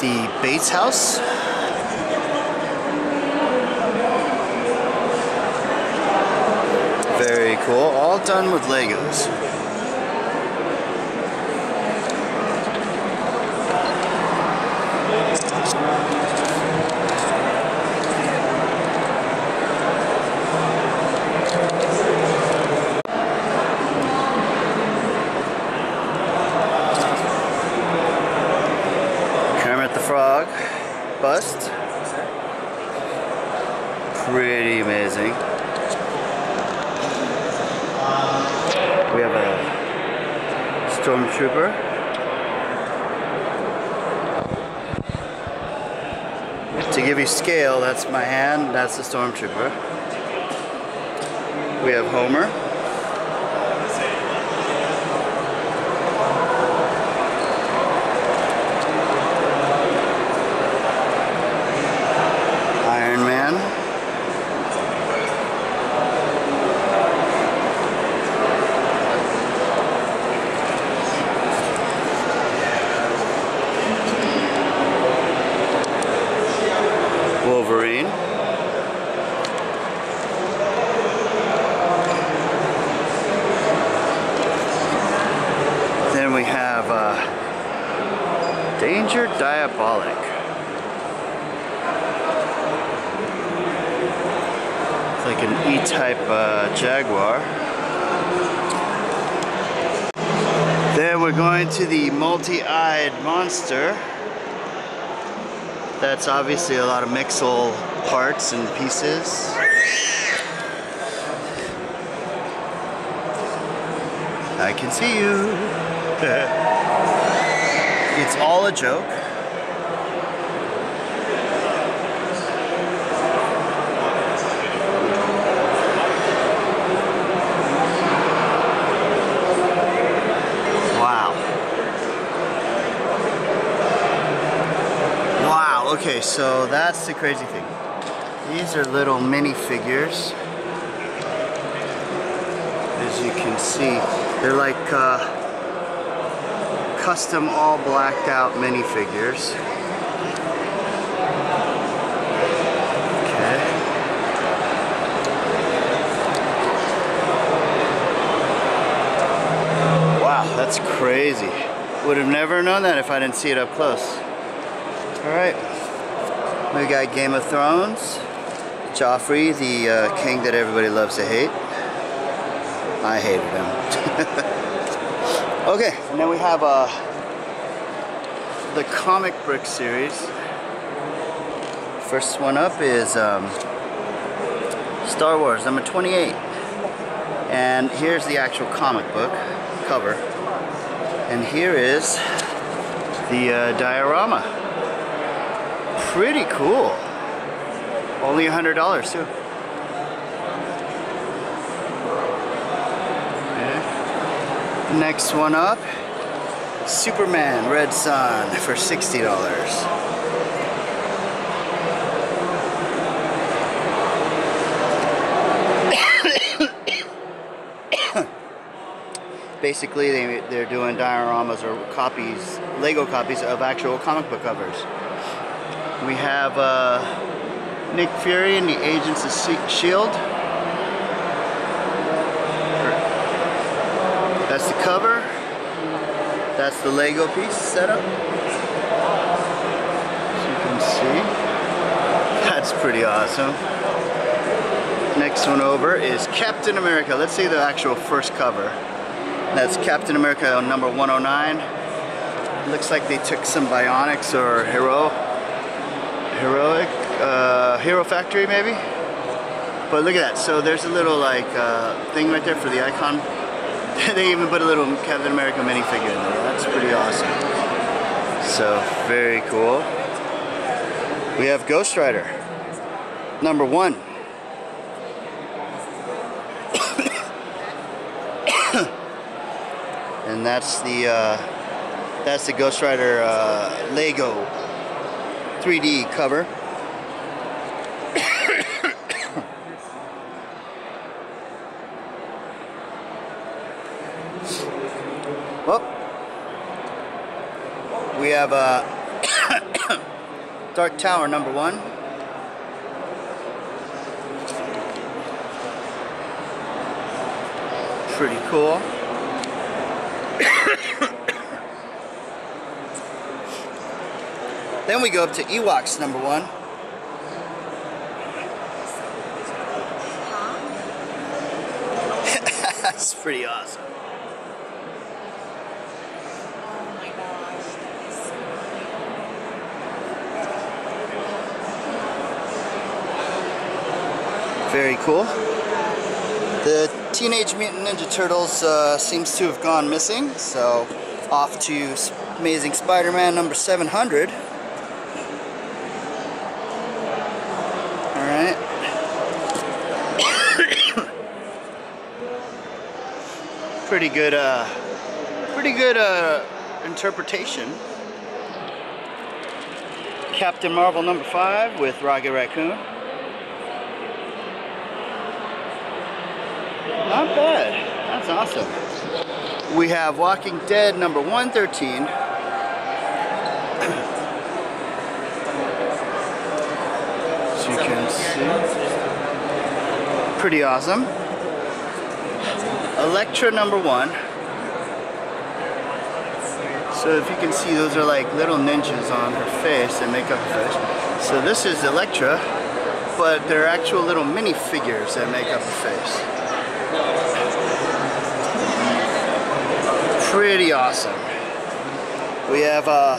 the Bates House. Very cool. All done with Legos. Kermit the Frog bust. Pretty amazing. We have a stormtrooper. To give you scale, that's my hand, that's the stormtrooper. We have Homer. Iron Man. Wolverine. Then we have uh, Danger Diabolik. It's E-type uh, Jaguar. Then we're going to the multi-eyed monster. That's obviously a lot of Mixel parts and pieces. I can see you. it's all a joke. Wow. Wow, okay, so that's the crazy thing. These are little mini figures. As you can see, they're like uh, custom all blacked out minifigures. Okay. Wow, that's crazy. Would have never known that if I didn't see it up close. Alright. We got Game of Thrones. Joffrey, the uh, king that everybody loves to hate. I hated him. okay, and then we have uh, the comic brick series. First one up is um, Star Wars number 28. And here's the actual comic book cover. And here is the uh, diorama. Pretty cool. Only $100 too. Next one up, Superman Red Sun for $60. Basically, they, they're doing dioramas or copies, Lego copies of actual comic book covers. We have uh, Nick Fury and the Agents of S.H.I.E.L.D. That's the cover. That's the Lego piece setup. As you can see. That's pretty awesome. Next one over is Captain America. Let's see the actual first cover. That's Captain America number 109. Looks like they took some Bionics or Hero, Heroic, uh, Hero Factory maybe? But look at that. So there's a little like uh, thing right there for the icon. they even put a little Captain America minifigure in there. That's pretty awesome. So very cool. We have Ghost Rider, number one. and that's the uh, that's the Ghost Rider uh, Lego 3D cover. well, we have uh, Dark Tower number one. Pretty cool. then we go up to Ewoks number one. That's pretty awesome. Very cool. The Teenage Mutant Ninja Turtles uh, seems to have gone missing, so off to Amazing Spider-Man number 700. All right. Pretty good, uh, pretty good uh, interpretation. Captain Marvel number five with Rocket Raccoon. Not bad. That's awesome. We have Walking Dead number 113. As you can see. Pretty awesome. Elektra number one. So if you can see, those are like little ninjas on her face that make up her face. So this is Elektra, but they're actual little mini figures that make up her face. Pretty awesome. We have uh,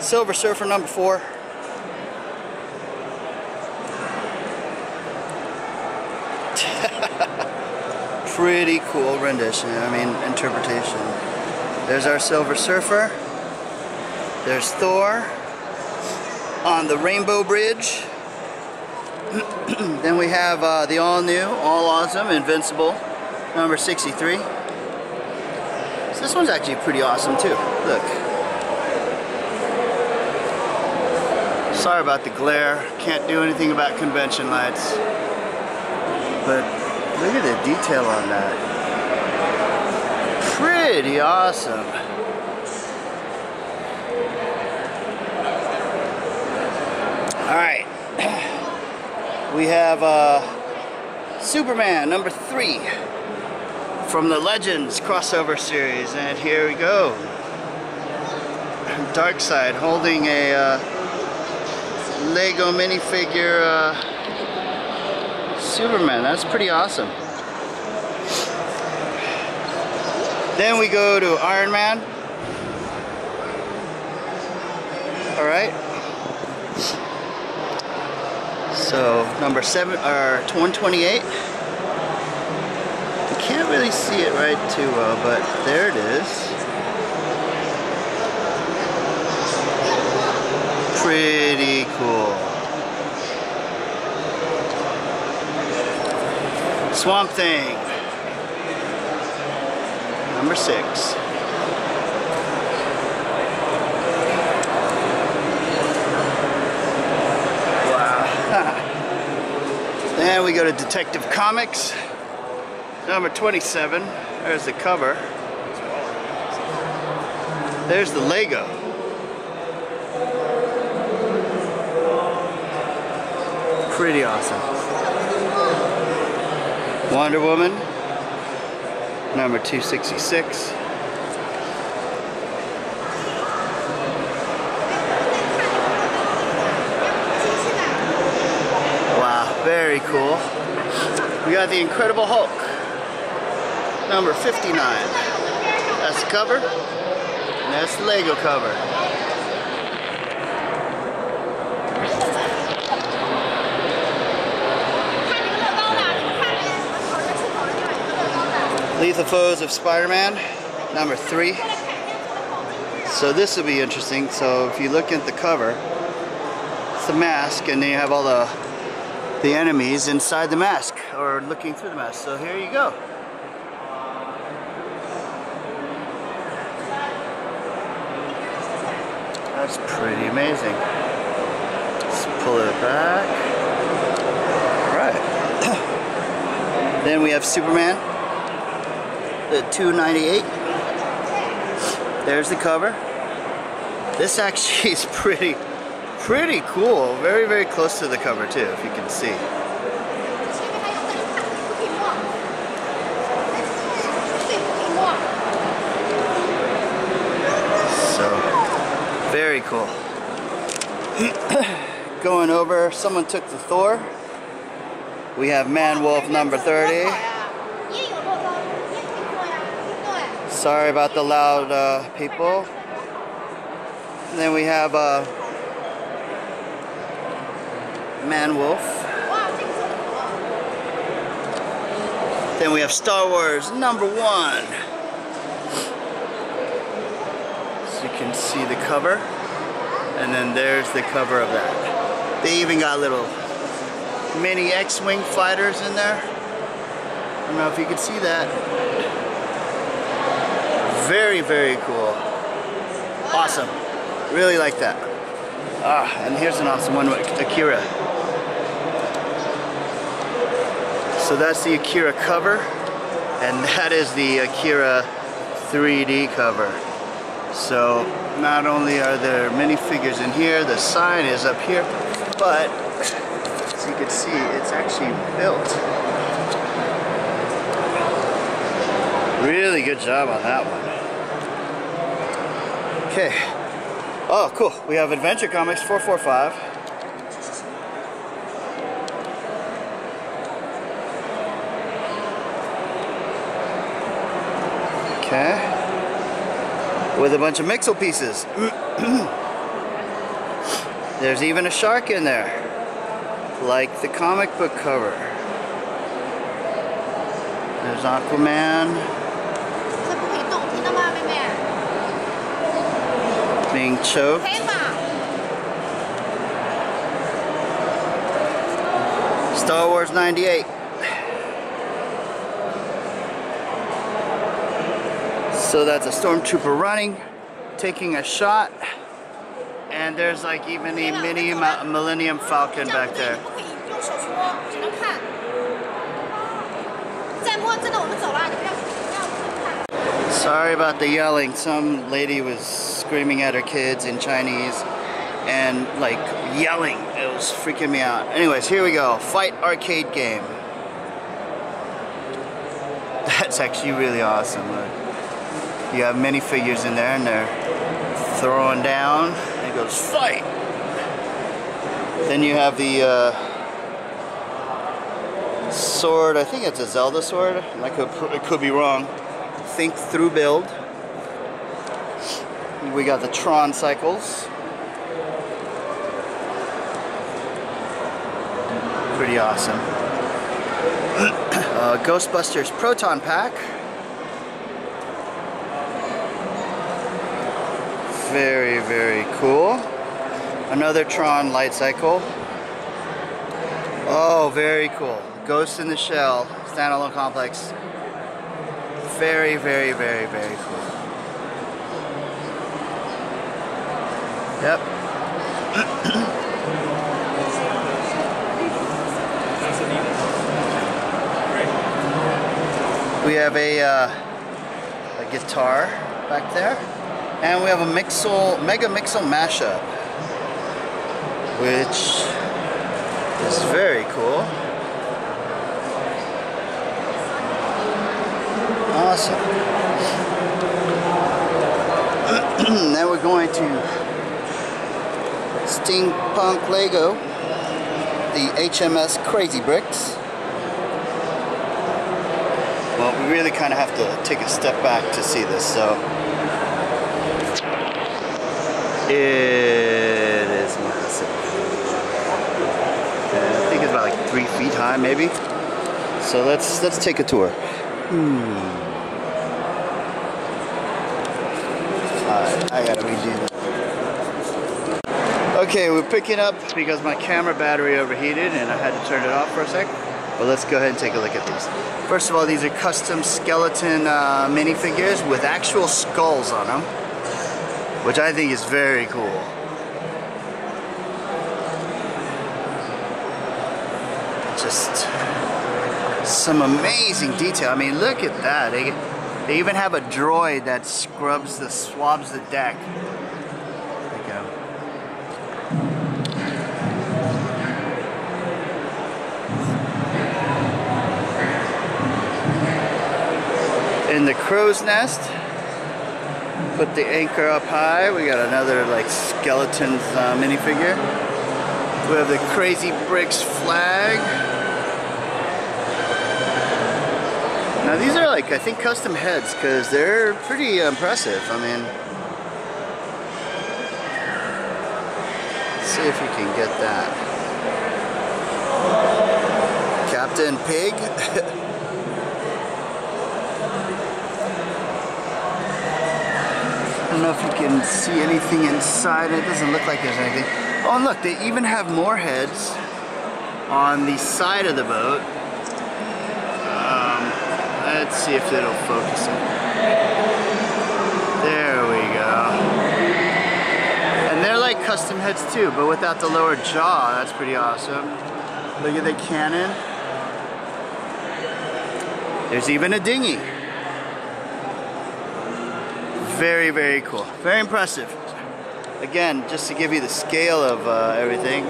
Silver Surfer number four. Pretty cool rendition, I mean interpretation. There's our Silver Surfer. There's Thor on the Rainbow Bridge. then we have uh, the all new, all awesome, Invincible, number 63. So this one's actually pretty awesome too. Look. Sorry about the glare. Can't do anything about convention lights. But look at the detail on that. Pretty awesome. Alright. We have uh, Superman number three from the Legends crossover series, and here we go. Darkseid holding a uh, Lego minifigure uh, Superman. That's pretty awesome. Then we go to Iron Man. All right. So number seven or 128. You can't really see it right too well, but there it is. Pretty cool. Swamp Thing. Number six. Wow. then we go to Detective Comics. Number 27. There's the cover. There's the Lego. Pretty awesome. Wonder Woman. Number 266. Wow, very cool. We got the Incredible Hulk. Number 59. That's the cover. And that's the Lego cover. Lethal Foes of Spider-Man, number three. So this will be interesting. So if you look at the cover, it's the mask, and then you have all the the enemies inside the mask or looking through the mask. So here you go. That's pretty amazing. Let's pull it back. All right. then we have Superman, the 298. There's the cover. This actually is pretty, pretty cool. Very, very close to the cover too, if you can see. So, very cool. Going over, someone took the Thor. We have Man Wolf number 30. Sorry about the loud uh, people. And then we have uh, Man Wolf. Then we have Star Wars number one. So you can see the cover. And then there's the cover of that. They even got little mini X-Wing fighters in there. I don't know if you can see that. Very, very cool. Awesome. Really like that. Ah, and here's an awesome one with Akira. So that's the Akira cover, and that is the Akira 3D cover. So not only are there many figures in here, the sign is up here, but as you can see, it's actually built. Really good job on that one. Okay. Oh, cool. We have Adventure Comics 445. Okay. With a bunch of mixel pieces. There's even a shark in there. Like the comic book cover. There's Aquaman getting choked. Star Wars 98. So that's a stormtrooper running, taking a shot, and there's like even a mini Millennium Falcon back there. Sorry about the yelling, some lady was screaming at her kids in Chinese and like yelling. It was freaking me out. Anyways, here we go. Fight arcade game. That's actually really awesome. Look. You have many figures in there and they're throwing down. It goes fight. Then you have the uh, sword. I think it's a Zelda sword. I could, it could be wrong. Think through build. We got the Tron cycles. Pretty awesome. uh, Ghostbusters Proton Pack. Very, very cool. Another Tron light cycle. Oh, very cool. Ghost in the Shell standalone complex. Very, very, very, very cool. Yep. we have a, uh, a guitar back there, and we have a Mixel, Mega Mixel mashup, which is very cool. Awesome. now we're going to steampunk Lego, the HMS Crazy Bricks. Well, we really kind of have to take a step back to see this, so. It is massive. I think it's about like three feet high, maybe. So let's let's take a tour. Hmm. I gotta redo that. Okay, we're picking up because my camera battery overheated and I had to turn it off for a sec. But let's go ahead and take a look at these. First of all, these are custom skeleton uh, minifigures with actual skulls on them, which I think is very cool. Just some amazing detail. I mean, look at that. They, they even have a droid that scrubs the swabs the deck. The crow's nest, put the anchor up high. We got another like skeletons uh, minifigure. We have the Crazy Bricks flag. Now these are like, I think custom heads because they're pretty impressive. I mean, see if we can get that. Captain Pig. don't know if you can see anything inside. It doesn't look like there's anything. Oh, look, they even have more heads on the side of the boat. Um, let's see if it'll focus it. There we go. And they're like custom heads too, but without the lower jaw. That's pretty awesome. Look at the cannon. There's even a dinghy. Very, very cool. Very impressive. Again, just to give you the scale of uh, everything.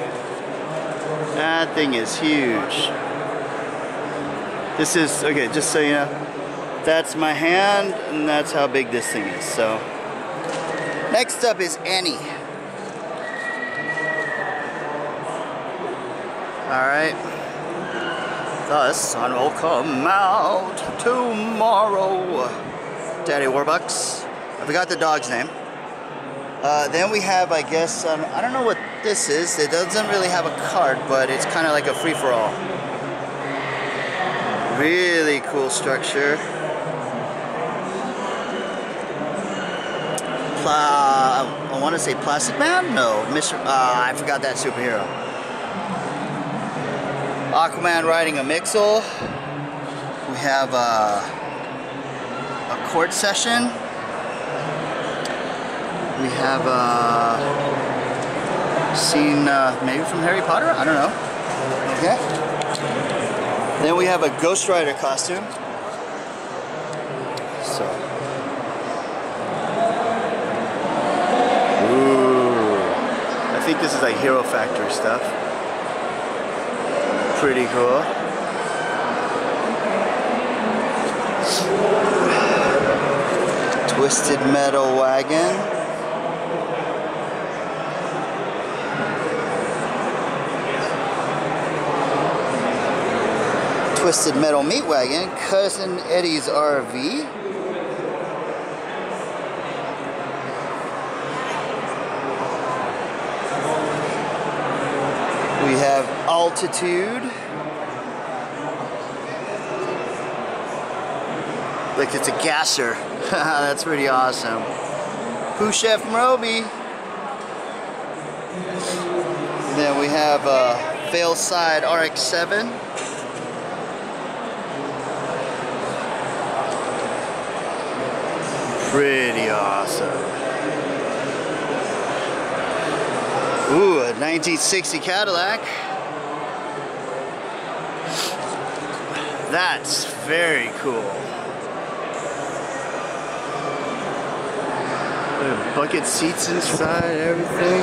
That thing is huge. This is, okay, just so you know, that's my hand, and that's how big this thing is. So, next up is Annie. Alright. The sun will come out tomorrow. Daddy Warbucks. I forgot the dog's name. Uh, then we have, I guess, um, I don't know what this is. It doesn't really have a card, but it's kind of like a free-for-all. Really cool structure. Pla I want to say Plastic Man? No, Mr. Uh, I forgot that superhero. Aquaman riding a Mixel. We have uh, a court session. We have a scene uh, maybe from Harry Potter. I don't know. Okay. Then we have a Ghost Rider costume. So. Ooh. I think this is like Hero Factory stuff. Pretty cool. Twisted Metal Wagon. Twisted Metal Meat Wagon, Cousin Eddie's RV. We have Altitude. Look, it's a gasser. That's pretty awesome. Pooh Chef Moby. Then we have uh, Fail Side RX-7. Pretty awesome. Ooh, a 1960 Cadillac. That's very cool. Bucket seats inside, everything.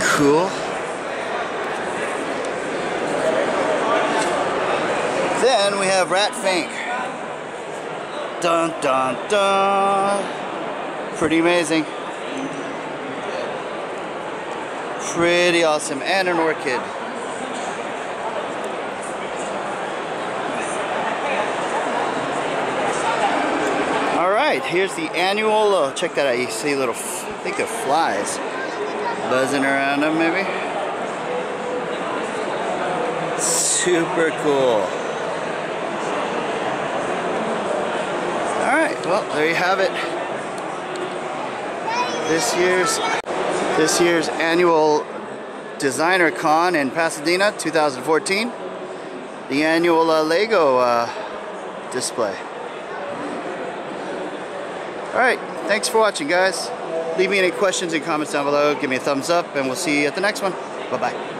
Cool. Then we have Rat Fink. Dun dun dun. Pretty amazing. Pretty awesome. And an orchid. Alright, here's the annual. Oh, check that out. You see little, I think they're flies buzzing around them, maybe. Super cool. Alright. Well, there you have it. This year's this year's annual Designer Con in Pasadena 2014. The annual uh, Lego uh, display. Alright, thanks for watching guys. Leave me any questions and comments down below. Give me a thumbs up and we'll see you at the next one. Bye bye.